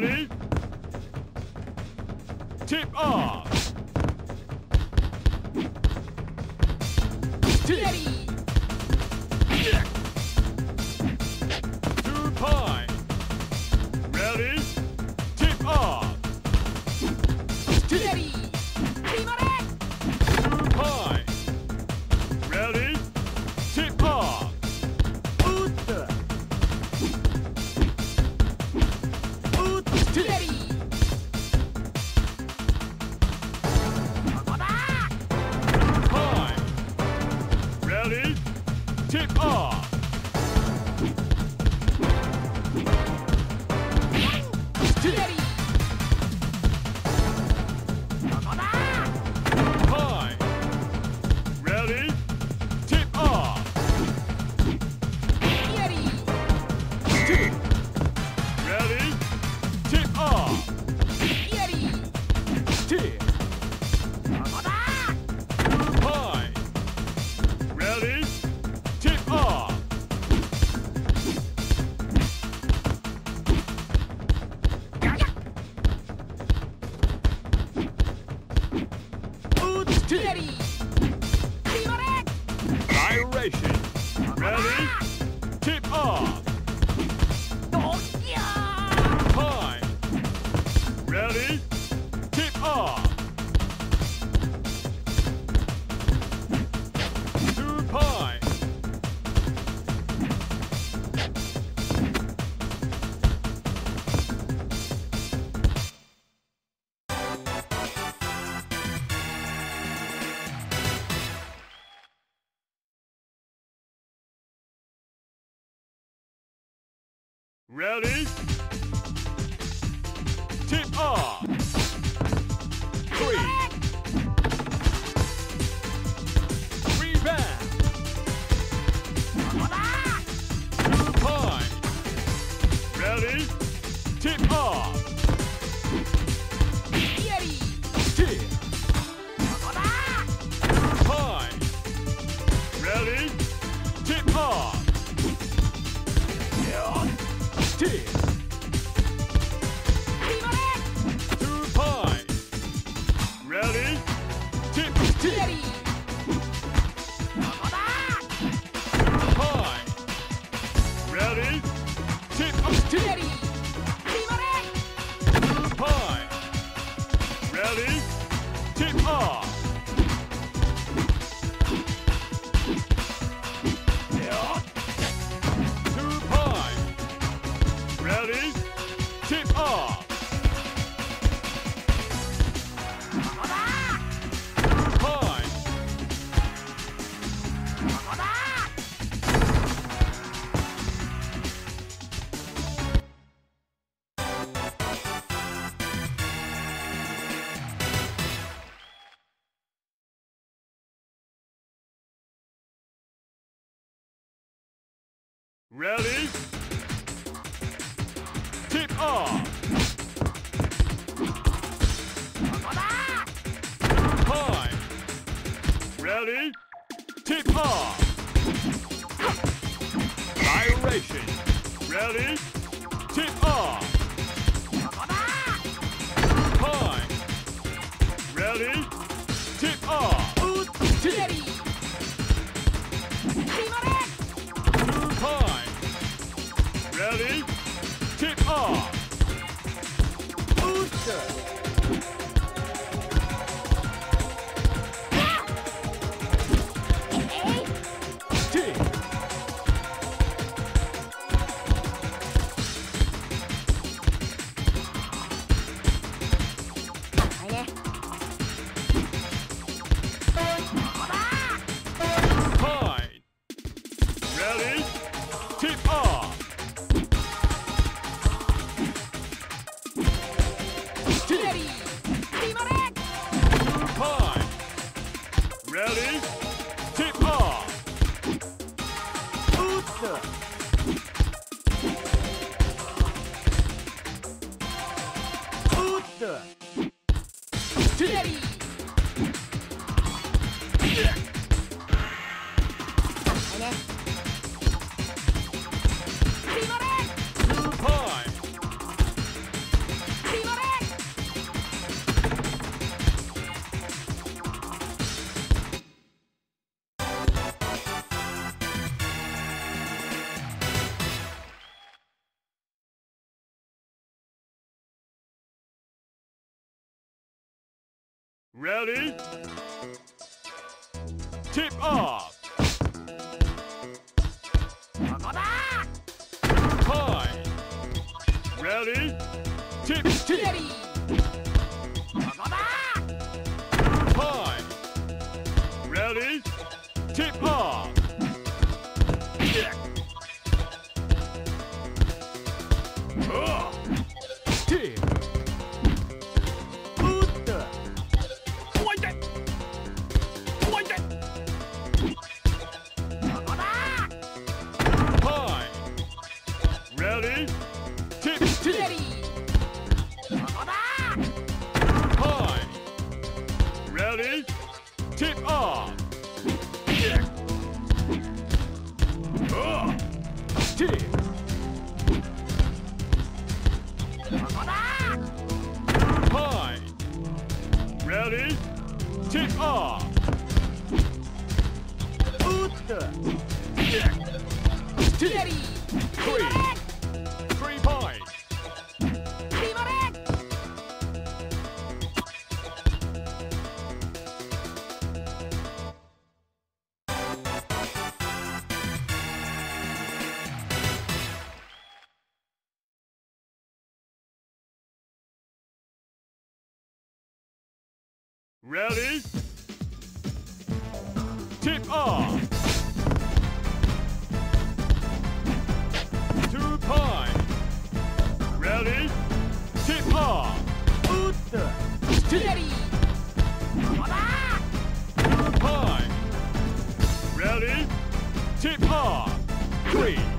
ready? Tip off! Tip! Ready. Howdy. I'm steady. Ready? Tip off! Time! Ready? Tip off! Gyration! Ready? Ready? Tip off! High! Ready? Tip, tip! Ready! High! Ready? Tip off! Tip off. Uh. Tip. High. Ready? Tip off. Ut. Tip. Three. Ready? Tip off! Two pine! Ready? Tip off! Uta! Steady! Two pine! Ready? Tip off! Three!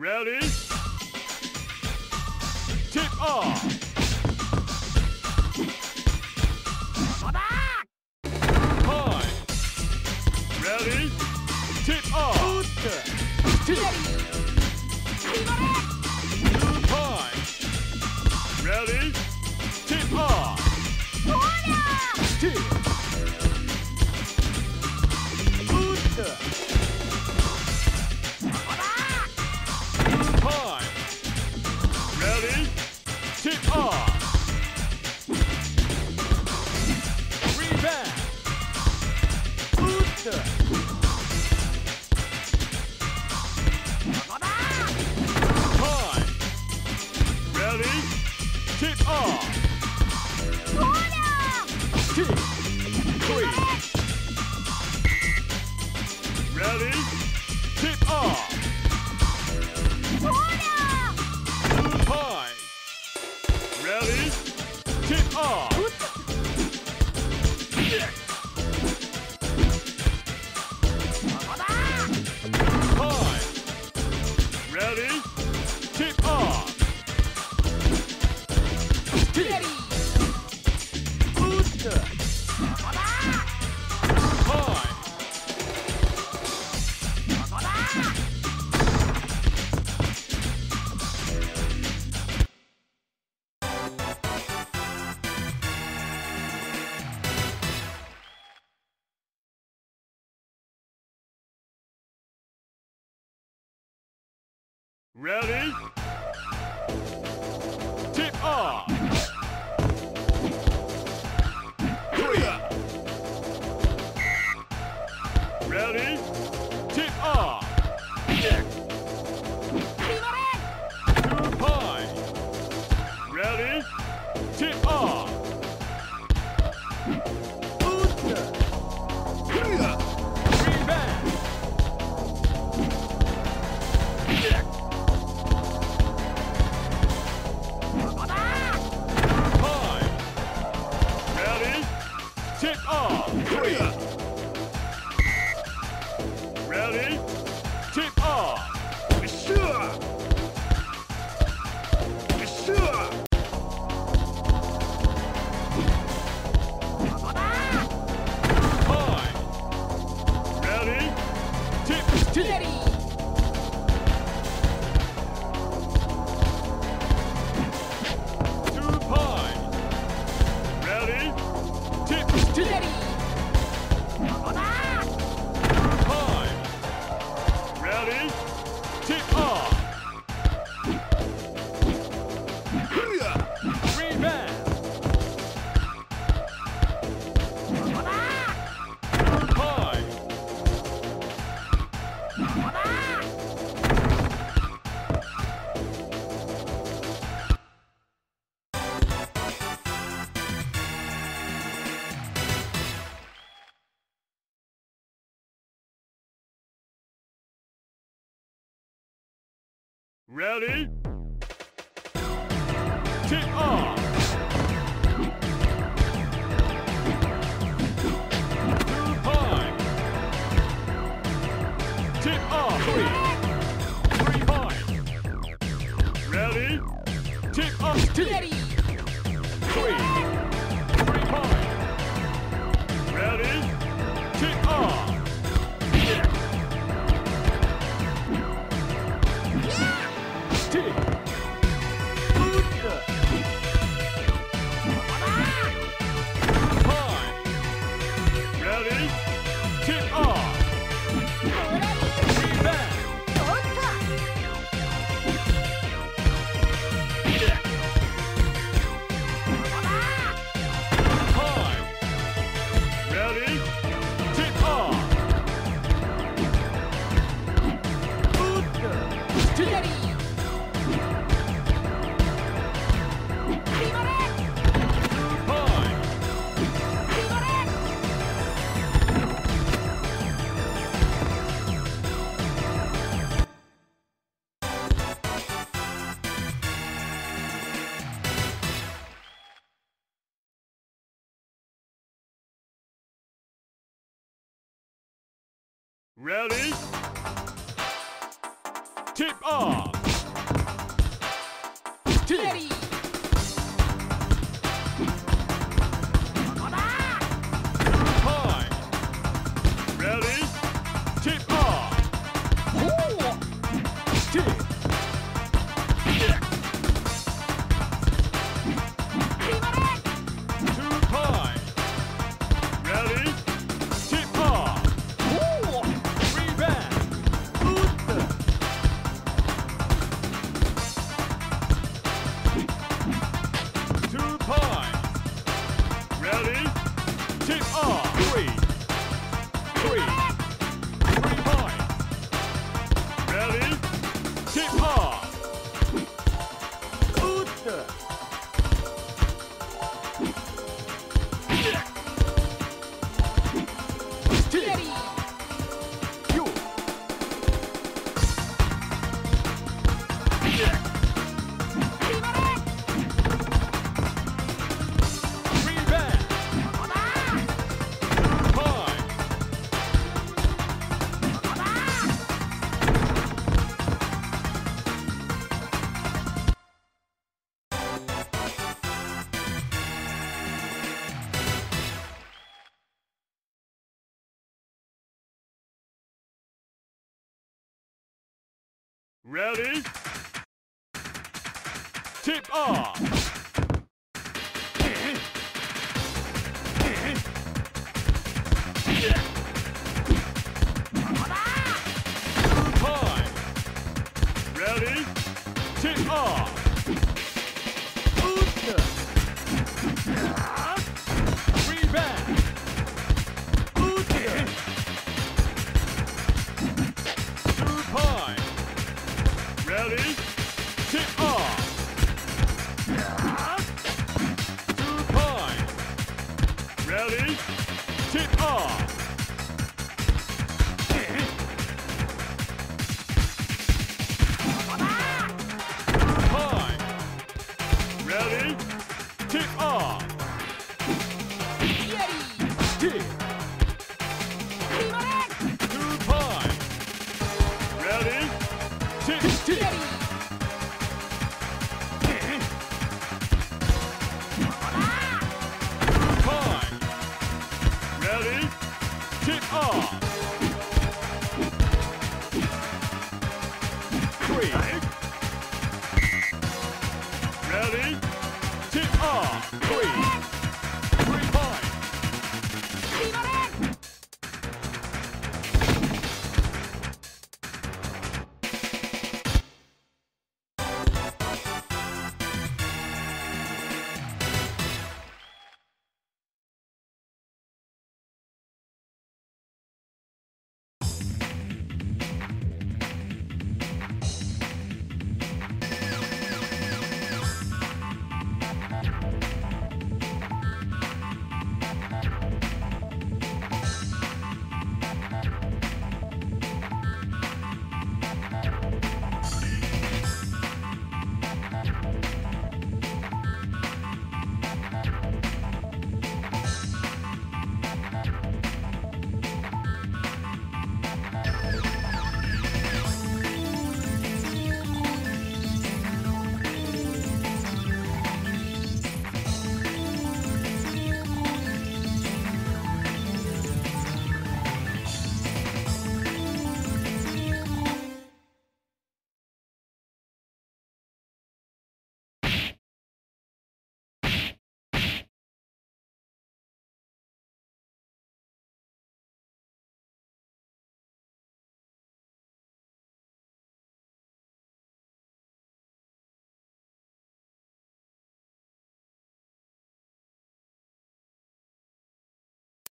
Ready? Tip off! Ready? ready? Kick off. Tip off. Tip. Ready. Three. Ready? Tip off! Ready? Rip off! Ready? Tip off! three.